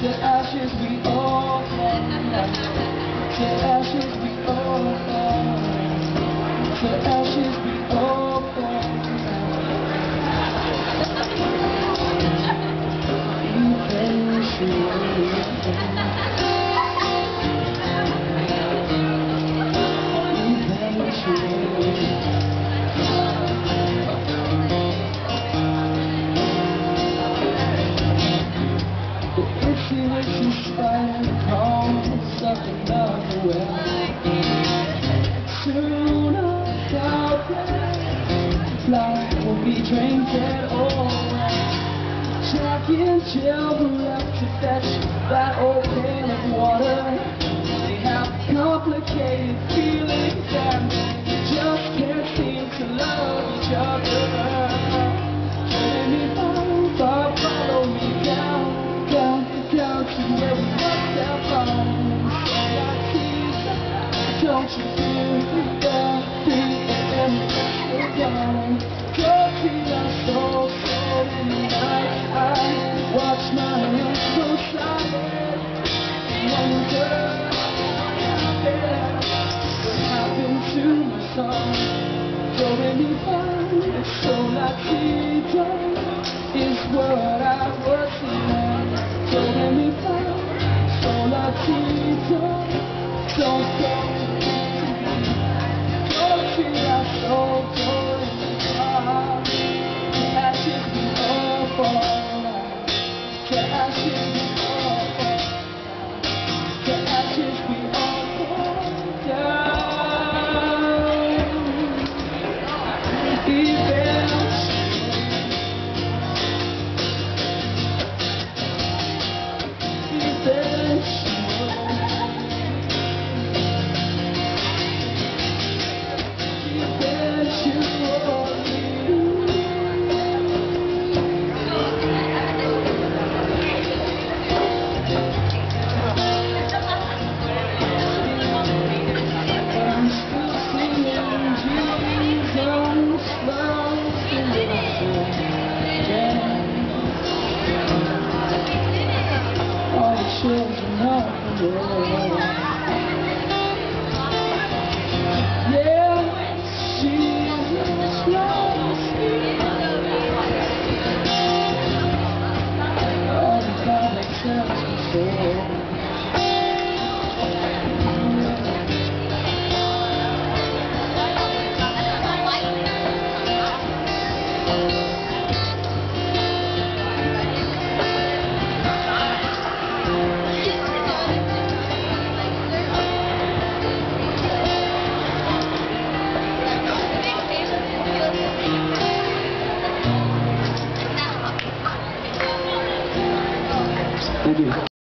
The ashes we all have, the ashes we all have, Jack and Jill who left to fetch that old pail of water. They have complicated feelings and they just can't seem to love each other. Let me follow, follow, follow me down, down, down to where we I tease, don't you feel the beat and the So many times, so latito is what I All the